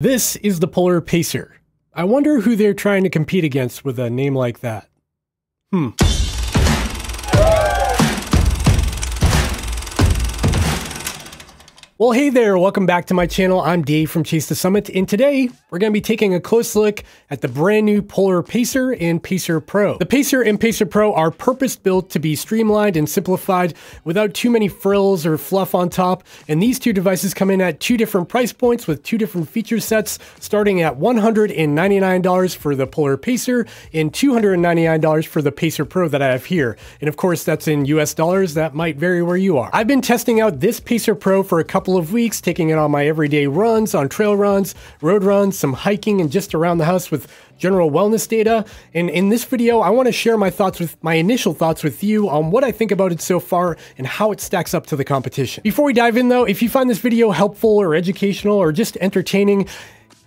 This is the Polar Pacer. I wonder who they're trying to compete against with a name like that. Hmm. Well, hey there, welcome back to my channel. I'm Dave from Chase the Summit, and today we're going to be taking a close look at the brand new Polar Pacer and Pacer Pro. The Pacer and Pacer Pro are purpose built to be streamlined and simplified without too many frills or fluff on top, and these two devices come in at two different price points with two different feature sets, starting at $199 for the Polar Pacer and $299 for the Pacer Pro that I have here. And of course, that's in US dollars, that might vary where you are. I've been testing out this Pacer Pro for a couple couple of weeks, taking it on my everyday runs, on trail runs, road runs, some hiking, and just around the house with general wellness data. And in this video, I want to share my thoughts with my initial thoughts with you on what I think about it so far and how it stacks up to the competition. Before we dive in though, if you find this video helpful or educational or just entertaining,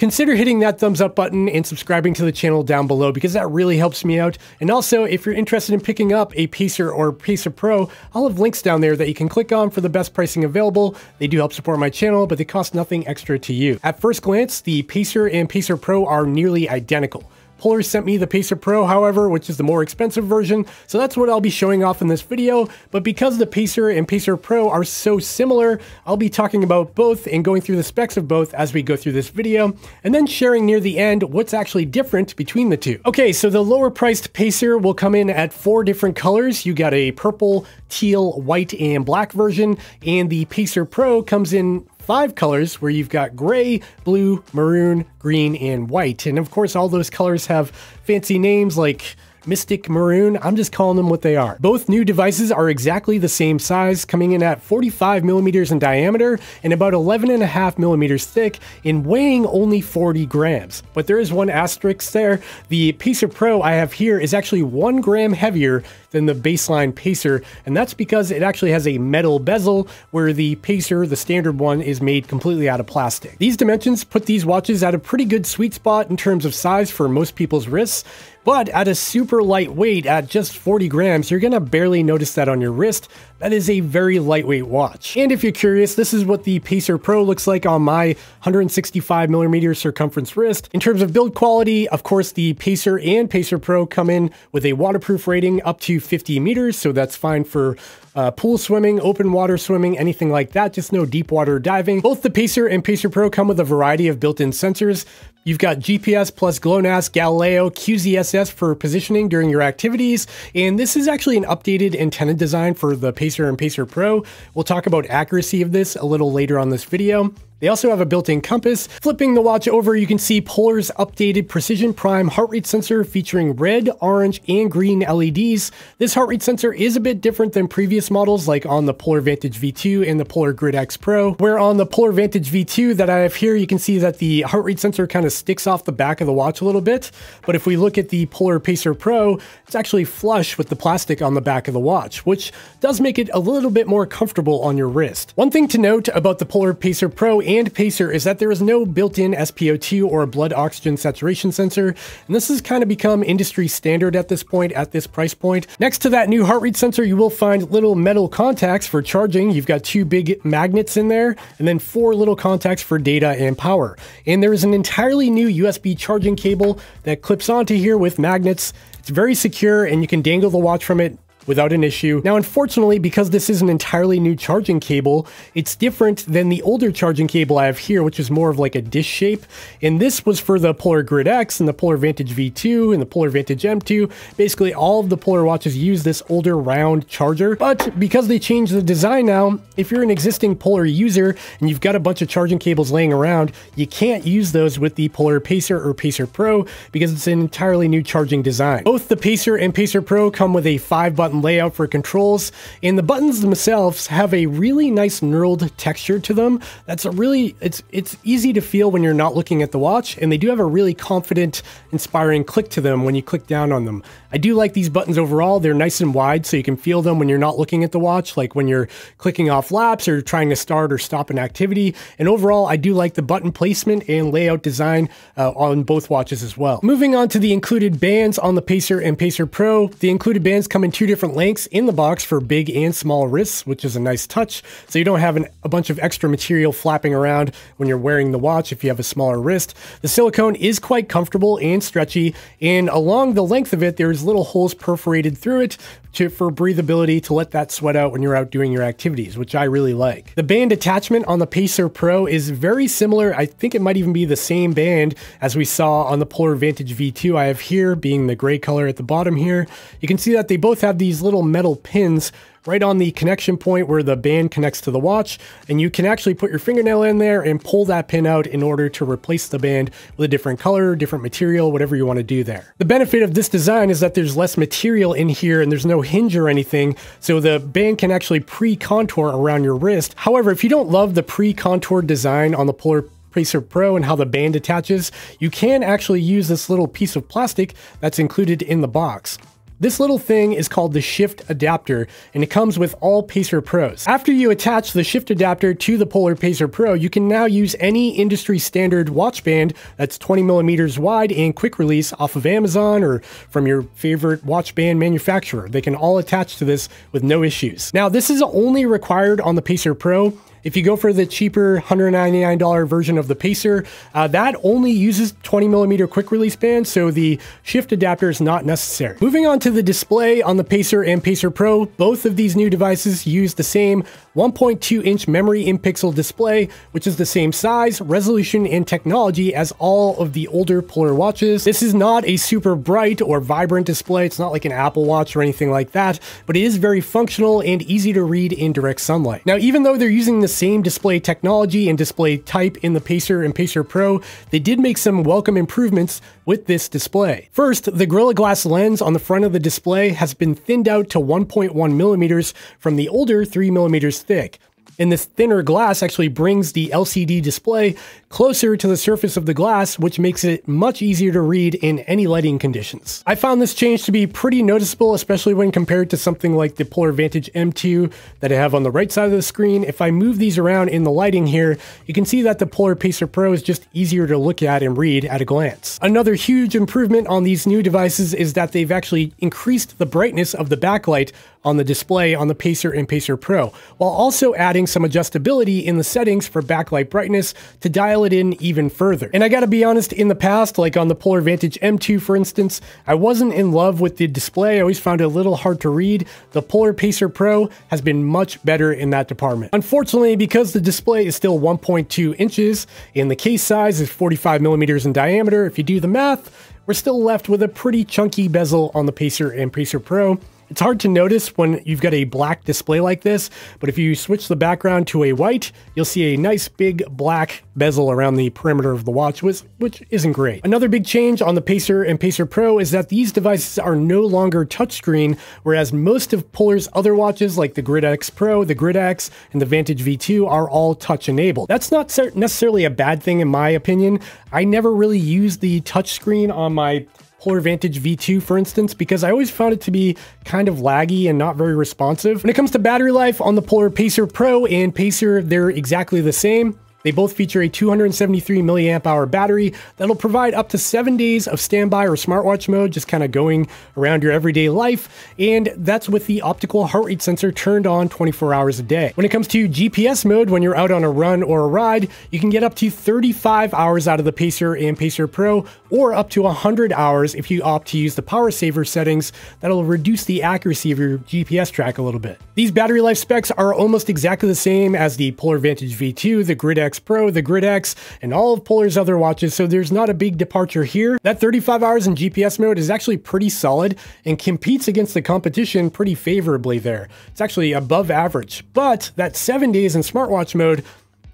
consider hitting that thumbs up button and subscribing to the channel down below because that really helps me out. And also, if you're interested in picking up a Pacer or Pacer Pro, I'll have links down there that you can click on for the best pricing available. They do help support my channel, but they cost nothing extra to you. At first glance, the Pacer and Pacer Pro are nearly identical. Polar sent me the Pacer Pro, however, which is the more expensive version, so that's what I'll be showing off in this video. But because the Pacer and Pacer Pro are so similar, I'll be talking about both and going through the specs of both as we go through this video, and then sharing near the end what's actually different between the two. Okay, so the lower priced Pacer will come in at four different colors. You got a purple, teal, white, and black version, and the Pacer Pro comes in five colors where you've got gray, blue, maroon, green, and white. And of course, all those colors have fancy names like Mystic Maroon, I'm just calling them what they are. Both new devices are exactly the same size, coming in at 45 millimeters in diameter and about 11 and a half millimeters thick and weighing only 40 grams. But there is one asterisk there. The Pacer Pro I have here is actually one gram heavier than the baseline Pacer, and that's because it actually has a metal bezel where the Pacer, the standard one, is made completely out of plastic. These dimensions put these watches at a pretty good sweet spot in terms of size for most people's wrists, but at a super light weight, at just 40 grams, you're gonna barely notice that on your wrist. That is a very lightweight watch. And if you're curious, this is what the Pacer Pro looks like on my 165 millimeter circumference wrist. In terms of build quality, of course, the Pacer and Pacer Pro come in with a waterproof rating up to 50 meters, so that's fine for uh, pool swimming, open water swimming, anything like that, just no deep water diving. Both the Pacer and Pacer Pro come with a variety of built-in sensors. You've got GPS plus GLONASS, Galileo, QZSS for positioning during your activities, and this is actually an updated antenna design for the Pacer and Pacer Pro. We'll talk about accuracy of this a little later on this video. They also have a built-in compass. Flipping the watch over, you can see Polar's updated Precision Prime heart rate sensor featuring red, orange, and green LEDs. This heart rate sensor is a bit different than previous models like on the Polar Vantage V2 and the Polar Grit X Pro, where on the Polar Vantage V2 that I have here, you can see that the heart rate sensor kind of sticks off the back of the watch a little bit. But if we look at the Polar Pacer Pro, it's actually flush with the plastic on the back of the watch, which does make it a little bit more comfortable on your wrist. One thing to note about the Polar Pacer Pro and Pacer is that there is no built-in SpO2 or blood oxygen saturation sensor, and this has kind of become industry standard at this point, at this price point. Next to that new heart rate sensor, you will find little metal contacts for charging. You've got two big magnets in there, and then four little contacts for data and power. And there is an entirely new USB charging cable that clips onto here with magnets. It's very secure, and you can dangle the watch from it without an issue. Now, unfortunately, because this is an entirely new charging cable, it's different than the older charging cable I have here, which is more of like a dish shape. And this was for the Polar Grit X and the Polar Vantage V2 and the Polar Vantage M2. Basically, all of the Polar watches use this older round charger. But because they changed the design now, if you're an existing Polar user and you've got a bunch of charging cables laying around, you can't use those with the Polar Pacer or Pacer Pro because it's an entirely new charging design. Both the Pacer and Pacer Pro come with a 5 button button layout for controls, and the buttons themselves have a really nice knurled texture to them. That's a really, it's, it's easy to feel when you're not looking at the watch, and they do have a really confident, inspiring click to them when you click down on them. I do like these buttons overall. They're nice and wide so you can feel them when you're not looking at the watch, like when you're clicking off laps or trying to start or stop an activity. And overall, I do like the button placement and layout design uh, on both watches as well. Moving on to the included bands on the Pacer and Pacer Pro. The included bands come in two different different lengths in the box for big and small wrists, which is a nice touch. So you don't have an, a bunch of extra material flapping around when you're wearing the watch if you have a smaller wrist. The silicone is quite comfortable and stretchy, and along the length of it, there's little holes perforated through it to, for breathability to let that sweat out when you're out doing your activities, which I really like. The band attachment on the Pacer Pro is very similar. I think it might even be the same band as we saw on the Polar Vantage V2 I have here, being the gray color at the bottom here. You can see that they both have these little metal pins right on the connection point where the band connects to the watch. And you can actually put your fingernail in there and pull that pin out in order to replace the band with a different color, different material, whatever you want to do there. The benefit of this design is that there's less material in here and there's no hinge or anything. So the band can actually pre-contour around your wrist. However, if you don't love the pre-contour design on the Polar Pacer Pro and how the band attaches, you can actually use this little piece of plastic that's included in the box. This little thing is called the shift adapter and it comes with all Pacer Pros. After you attach the shift adapter to the Polar Pacer Pro, you can now use any industry standard watch band that's 20 millimeters wide and quick release off of Amazon or from your favorite watch band manufacturer. They can all attach to this with no issues. Now, this is only required on the Pacer Pro if you go for the cheaper $199 version of the Pacer, uh, that only uses 20 millimeter quick release band, so the shift adapter is not necessary. Moving on to the display on the Pacer and Pacer Pro, both of these new devices use the same 1.2 inch memory in pixel display, which is the same size, resolution, and technology as all of the older Polar watches. This is not a super bright or vibrant display. It's not like an Apple Watch or anything like that, but it is very functional and easy to read in direct sunlight. Now, even though they're using the same display technology and display type in the Pacer and Pacer Pro, they did make some welcome improvements with this display. First, the Gorilla Glass lens on the front of the display has been thinned out to 1.1 millimeters from the older 3 millimeters thick. And this thinner glass actually brings the LCD display closer to the surface of the glass, which makes it much easier to read in any lighting conditions. I found this change to be pretty noticeable, especially when compared to something like the Polar Vantage M2 that I have on the right side of the screen. If I move these around in the lighting here, you can see that the Polar Pacer Pro is just easier to look at and read at a glance. Another huge improvement on these new devices is that they've actually increased the brightness of the backlight on the display on the Pacer and Pacer Pro, while also adding some adjustability in the settings for backlight brightness to dial it in even further. And I gotta be honest, in the past, like on the Polar Vantage M2 for instance, I wasn't in love with the display. I always found it a little hard to read. The Polar Pacer Pro has been much better in that department. Unfortunately, because the display is still 1.2 inches and the case size is 45 millimeters in diameter, if you do the math, we're still left with a pretty chunky bezel on the Pacer and Pacer Pro. It's hard to notice when you've got a black display like this, but if you switch the background to a white, you'll see a nice big black bezel around the perimeter of the watch, which, which isn't great. Another big change on the Pacer and Pacer Pro is that these devices are no longer touchscreen, whereas most of Polar's other watches like the Grit X Pro, the Grit X, and the Vantage V2 are all touch enabled. That's not necessarily a bad thing in my opinion. I never really used the touchscreen on my Polar Vantage V2, for instance, because I always found it to be kind of laggy and not very responsive. When it comes to battery life on the Polar Pacer Pro and Pacer, they're exactly the same. They both feature a 273 milliamp hour battery that'll provide up to seven days of standby or smartwatch mode, just kind of going around your everyday life. And that's with the optical heart rate sensor turned on 24 hours a day. When it comes to GPS mode, when you're out on a run or a ride, you can get up to 35 hours out of the Pacer and Pacer Pro, or up to 100 hours if you opt to use the power saver settings that'll reduce the accuracy of your GPS track a little bit. These battery life specs are almost exactly the same as the Polar Vantage V2, the Grit Pro, the Grit X, and all of Polar's other watches, so there's not a big departure here. That 35 hours in GPS mode is actually pretty solid and competes against the competition pretty favorably there. It's actually above average, but that 7 days in smartwatch mode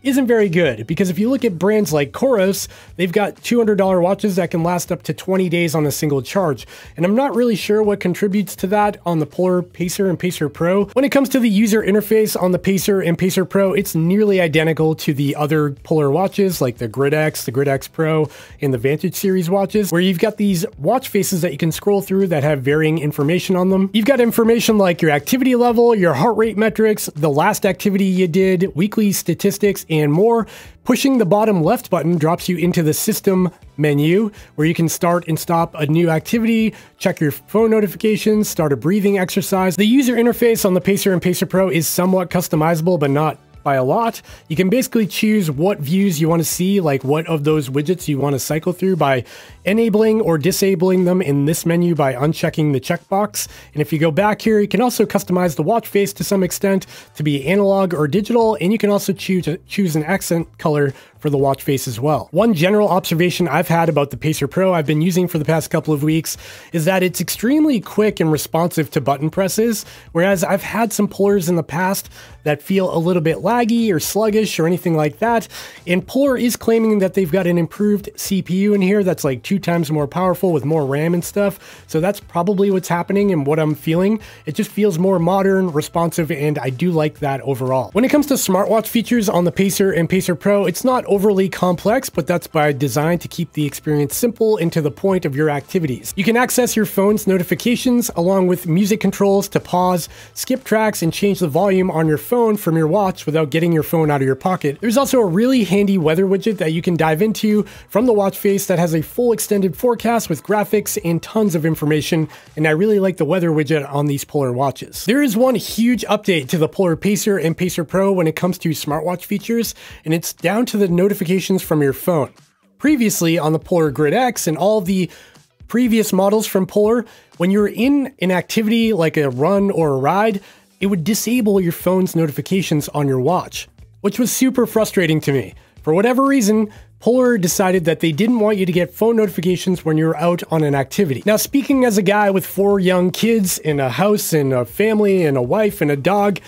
isn't very good because if you look at brands like Coros, they've got $200 watches that can last up to 20 days on a single charge. And I'm not really sure what contributes to that on the Polar Pacer and Pacer Pro. When it comes to the user interface on the Pacer and Pacer Pro, it's nearly identical to the other Polar watches like the Grit X, the Grit X Pro, and the Vantage series watches, where you've got these watch faces that you can scroll through that have varying information on them. You've got information like your activity level, your heart rate metrics, the last activity you did, weekly statistics, and more. Pushing the bottom left button drops you into the system menu where you can start and stop a new activity, check your phone notifications, start a breathing exercise. The user interface on the Pacer and Pacer Pro is somewhat customizable, but not by a lot. You can basically choose what views you want to see, like what of those widgets you want to cycle through by enabling or disabling them in this menu by unchecking the checkbox. And if you go back here, you can also customize the watch face to some extent to be analog or digital, and you can also choose, choose an accent color for the watch face as well. One general observation I've had about the Pacer Pro I've been using for the past couple of weeks is that it's extremely quick and responsive to button presses, whereas I've had some Polars in the past that feel a little bit laggy or sluggish or anything like that. And Polar is claiming that they've got an improved CPU in here that's like two times more powerful with more RAM and stuff. So that's probably what's happening and what I'm feeling. It just feels more modern, responsive, and I do like that overall. When it comes to smartwatch features on the Pacer and Pacer Pro, it's not overly complex, but that's by design to keep the experience simple and to the point of your activities. You can access your phone's notifications along with music controls to pause, skip tracks, and change the volume on your phone from your watch without getting your phone out of your pocket. There's also a really handy weather widget that you can dive into from the watch face that has a full extended forecast with graphics and tons of information, and I really like the weather widget on these Polar watches. There is one huge update to the Polar Pacer and Pacer Pro when it comes to smartwatch features, and it's down to the notifications from your phone. Previously on the Polar Grit X and all the previous models from Polar, when you're in an activity like a run or a ride, it would disable your phone's notifications on your watch, which was super frustrating to me. For whatever reason, Polar decided that they didn't want you to get phone notifications when you're out on an activity. Now, speaking as a guy with four young kids in a house and a family and a wife and a dog,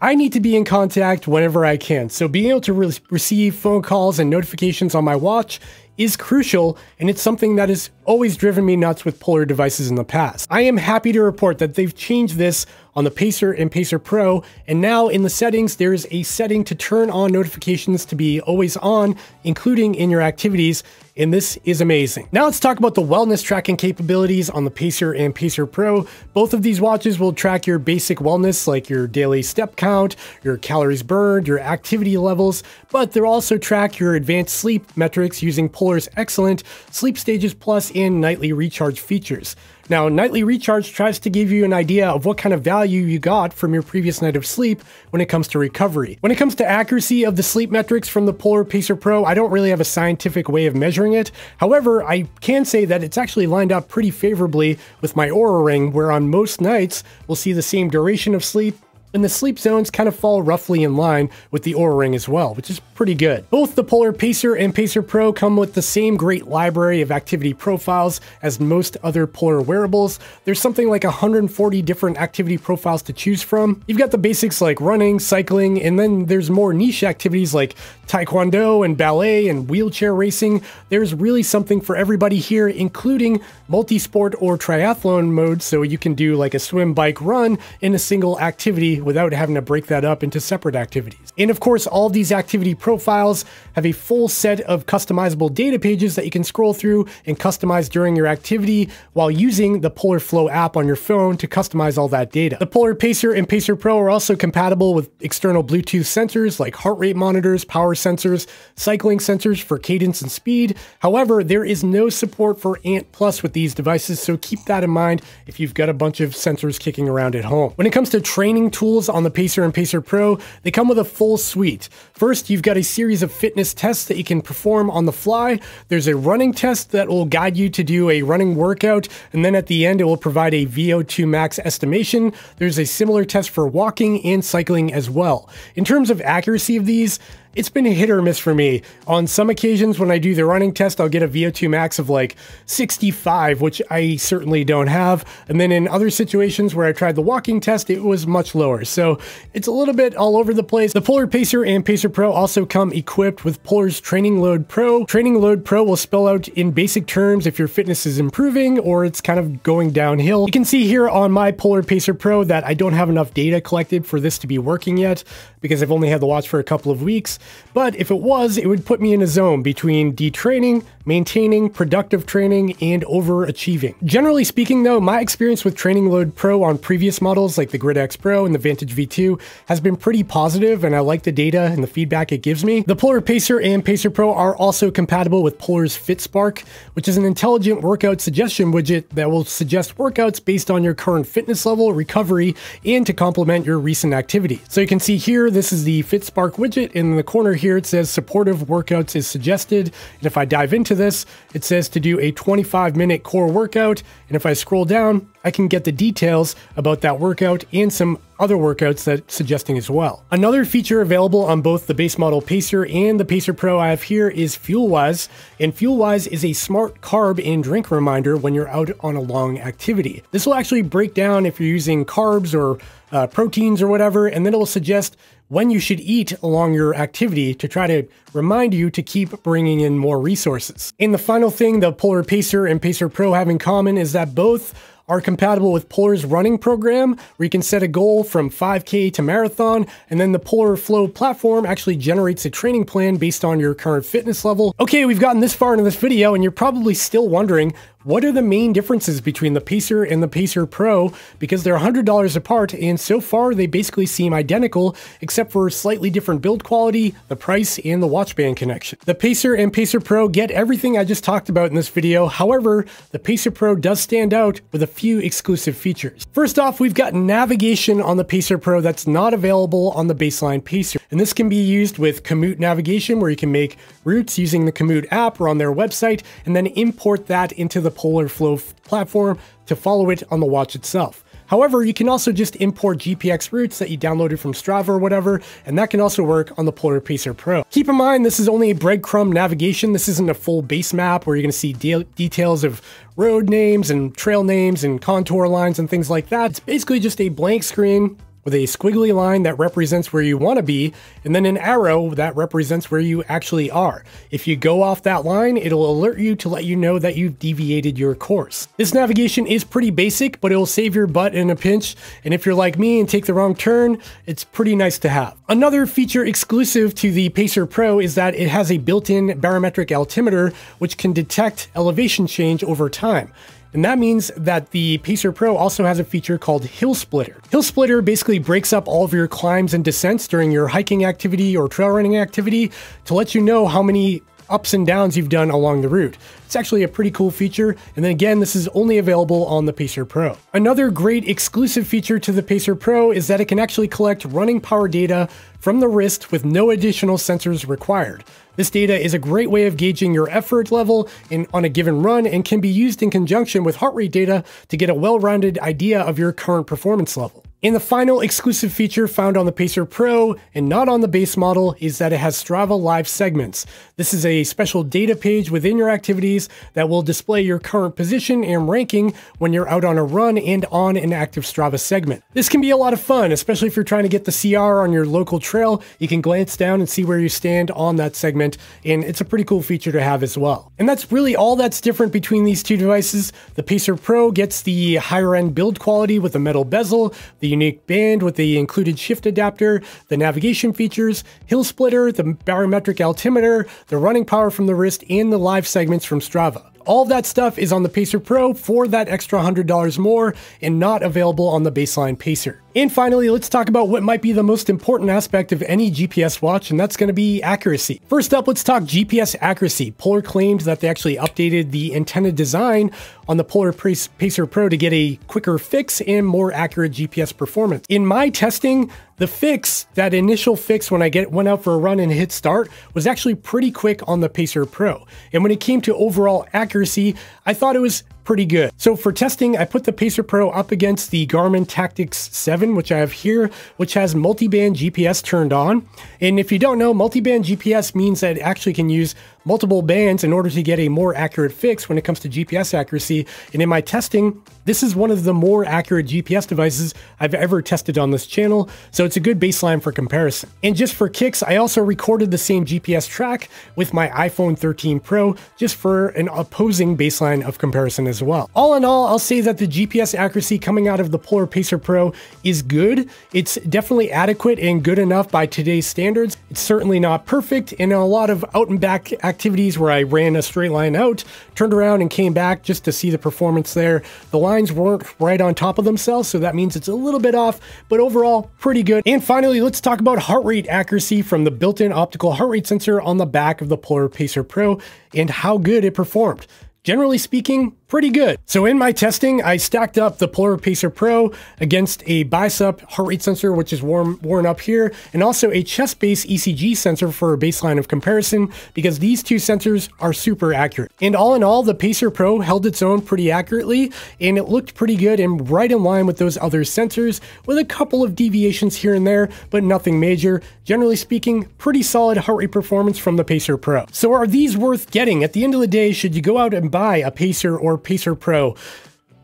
I need to be in contact whenever I can. So being able to re receive phone calls and notifications on my watch is crucial, and it's something that has always driven me nuts with Polar devices in the past. I am happy to report that they've changed this on the Pacer and Pacer Pro, and now in the settings, there's a setting to turn on notifications to be always on, including in your activities, and this is amazing. Now let's talk about the wellness tracking capabilities on the Pacer and Pacer Pro. Both of these watches will track your basic wellness like your daily step count, your calories burned, your activity levels, but they'll also track your advanced sleep metrics using Polar's excellent Sleep Stages Plus and Nightly Recharge features. Now, Nightly Recharge tries to give you an idea of what kind of value you got from your previous night of sleep when it comes to recovery. When it comes to accuracy of the sleep metrics from the Polar Pacer Pro, I don't really have a scientific way of measuring it. However, I can say that it's actually lined up pretty favorably with my Oura Ring, where on most nights, we'll see the same duration of sleep, and the sleep zones kind of fall roughly in line with the Oura Ring as well, which is pretty good. Both the Polar Pacer and Pacer Pro come with the same great library of activity profiles as most other Polar wearables. There's something like 140 different activity profiles to choose from. You've got the basics like running, cycling, and then there's more niche activities like taekwondo and ballet and wheelchair racing. There's really something for everybody here, including multi-sport or triathlon mode, so you can do like a swim, bike, run in a single activity without having to break that up into separate activities. And of course, all these activity profiles have a full set of customizable data pages that you can scroll through and customize during your activity while using the Polar Flow app on your phone to customize all that data. The Polar Pacer and Pacer Pro are also compatible with external Bluetooth sensors like heart rate monitors, power sensors, cycling sensors for cadence and speed. However, there is no support for ANT Plus with these devices, so keep that in mind if you've got a bunch of sensors kicking around at home. When it comes to training tools, tools on the Pacer and Pacer Pro, they come with a full suite. First, you've got a series of fitness tests that you can perform on the fly. There's a running test that will guide you to do a running workout, and then at the end, it will provide a VO2 max estimation. There's a similar test for walking and cycling as well. In terms of accuracy of these, it's been a hit or miss for me. On some occasions, when I do the running test, I'll get a VO2 max of like 65, which I certainly don't have. And then in other situations where I tried the walking test, it was much lower. So it's a little bit all over the place. The Polar Pacer and Pacer Pro also come equipped with Polar's Training Load Pro. Training Load Pro will spell out in basic terms if your fitness is improving or it's kind of going downhill. You can see here on my Polar Pacer Pro that I don't have enough data collected for this to be working yet because I've only had the watch for a couple of weeks. But if it was, it would put me in a zone between detraining, maintaining, productive training, and overachieving. Generally speaking though, my experience with Training Load Pro on previous models like the Grit X Pro and the Vantage V2 has been pretty positive and I like the data and the feedback it gives me. The Polar Pacer and Pacer Pro are also compatible with Polar's FitSpark, which is an intelligent workout suggestion widget that will suggest workouts based on your current fitness level, recovery, and to complement your recent activity. So you can see here, this is the FitSpark widget. In the corner here, it says supportive workouts is suggested. And if I dive into this, it says to do a 25 minute core workout. And if I scroll down, I can get the details about that workout and some other workouts that suggesting as well. Another feature available on both the base model Pacer and the Pacer Pro I have here is FuelWise, and FuelWise is a smart carb and drink reminder when you're out on a long activity. This will actually break down if you're using carbs or uh, proteins or whatever, and then it will suggest when you should eat along your activity to try to remind you to keep bringing in more resources. And the final thing the Polar Pacer and Pacer Pro have in common is that both are compatible with Polar's running program, where you can set a goal from 5K to marathon, and then the Polar Flow platform actually generates a training plan based on your current fitness level. Okay, we've gotten this far into this video, and you're probably still wondering, what are the main differences between the Pacer and the Pacer Pro? Because they're $100 apart, and so far they basically seem identical, except for slightly different build quality, the price, and the watch band connection. The Pacer and Pacer Pro get everything I just talked about in this video, however, the Pacer Pro does stand out with a few exclusive features. First off, we've got navigation on the Pacer Pro that's not available on the baseline Pacer, and this can be used with Komoot navigation, where you can make routes using the Komoot app or on their website, and then import that into the the Polar Flow platform to follow it on the watch itself. However, you can also just import GPX routes that you downloaded from Strava or whatever, and that can also work on the Polar Pacer Pro. Keep in mind, this is only a breadcrumb navigation. This isn't a full base map where you're to see de details of road names and trail names and contour lines and things like that. It's basically just a blank screen with a squiggly line that represents where you want to be, and then an arrow that represents where you actually are. If you go off that line, it'll alert you to let you know that you've deviated your course. This navigation is pretty basic, but it will save your butt in a pinch, and if you're like me and take the wrong turn, it's pretty nice to have. Another feature exclusive to the Pacer Pro is that it has a built-in barometric altimeter, which can detect elevation change over time. And that means that the Pacer Pro also has a feature called Hill Splitter. Hill Splitter basically breaks up all of your climbs and descents during your hiking activity or trail running activity to let you know how many ups and downs you've done along the route. It's actually a pretty cool feature, and then again, this is only available on the Pacer Pro. Another great exclusive feature to the Pacer Pro is that it can actually collect running power data from the wrist with no additional sensors required. This data is a great way of gauging your effort level in, on a given run and can be used in conjunction with heart rate data to get a well-rounded idea of your current performance level. And the final exclusive feature found on the Pacer Pro and not on the base model is that it has Strava Live segments. This is a special data page within your activities that will display your current position and ranking when you're out on a run and on an active Strava segment. This can be a lot of fun, especially if you're trying to get the CR on your local trail. You can glance down and see where you stand on that segment, and it's a pretty cool feature to have as well. And that's really all that's different between these two devices. The Pacer Pro gets the higher end build quality with a metal bezel, the unique band with the included shift adapter, the navigation features, hill splitter, the barometric altimeter, the running power from the wrist, and the live segments from Strava. All that stuff is on the Pacer Pro for that extra $100 more and not available on the baseline Pacer. And finally, let's talk about what might be the most important aspect of any GPS watch, and that's going to be accuracy. First up, let's talk GPS accuracy. Polar claimed that they actually updated the antenna design on the Polar Pacer Pro to get a quicker fix and more accurate GPS performance. In my testing, the fix, that initial fix when I get went out for a run and hit start, was actually pretty quick on the Pacer Pro. And when it came to overall accuracy, I thought it was pretty good. So for testing, I put the Pacer Pro up against the Garmin Tactix 7, which I have here, which has multi-band GPS turned on. And if you don't know, multi-band GPS means that it actually can use multiple bands in order to get a more accurate fix when it comes to GPS accuracy. And in my testing, this is one of the more accurate GPS devices I've ever tested on this channel, so it's a good baseline for comparison. And just for kicks, I also recorded the same GPS track with my iPhone 13 Pro just for an opposing baseline of comparison as well. All in all, I'll say that the GPS accuracy coming out of the Polar Pacer Pro is good. It's definitely adequate and good enough by today's standards. It's certainly not perfect, and a lot of out and back activities where I ran a straight line out, turned around and came back just to see the performance there. The lines weren't right on top of themselves, so that means it's a little bit off, but overall, pretty good. And finally, let's talk about heart rate accuracy from the built-in optical heart rate sensor on the back of the Polar Pacer Pro and how good it performed. Generally speaking, pretty good. So in my testing, I stacked up the Polar Pacer Pro against a bicep heart rate sensor, which is warm, worn up here, and also a chest-based ECG sensor for a baseline of comparison, because these two sensors are super accurate. And all in all, the Pacer Pro held its own pretty accurately, and it looked pretty good and right in line with those other sensors, with a couple of deviations here and there, but nothing major. Generally speaking, pretty solid heart rate performance from the Pacer Pro. So are these worth getting? At the end of the day, should you go out and buy a Pacer or Pacer Pro.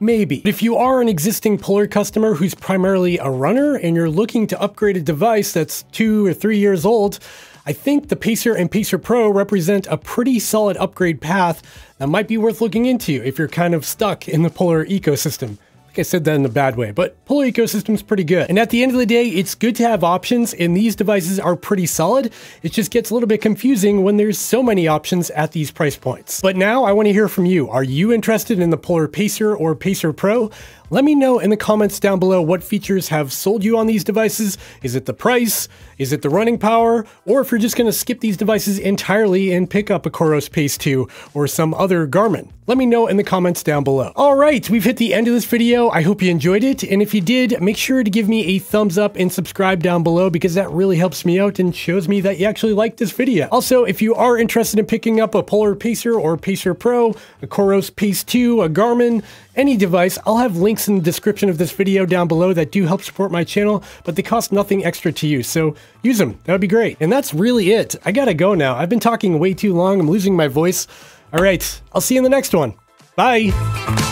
Maybe. If you are an existing Polar customer who's primarily a runner and you're looking to upgrade a device that's two or three years old, I think the Pacer and Pacer Pro represent a pretty solid upgrade path that might be worth looking into if you're kind of stuck in the Polar ecosystem. I said that in a bad way, but Polar ecosystem's pretty good. And at the end of the day, it's good to have options, and these devices are pretty solid. It just gets a little bit confusing when there's so many options at these price points. But now I want to hear from you. Are you interested in the Polar Pacer or Pacer Pro? Let me know in the comments down below what features have sold you on these devices. Is it the price? Is it the running power? Or if you're just going to skip these devices entirely and pick up a Coros Pace 2 or some other Garmin. Let me know in the comments down below. All right, we've hit the end of this video. I hope you enjoyed it. And if you did, make sure to give me a thumbs up and subscribe down below because that really helps me out and shows me that you actually liked this video. Also, if you are interested in picking up a Polar Pacer or Pacer Pro, a Coros Pace 2, a Garmin, any device, I'll have links in the description of this video down below that do help support my channel, but they cost nothing extra to use, so use them. That would be great. And that's really it. I gotta go now. I've been talking way too long. I'm losing my voice. All right, I'll see you in the next one. Bye.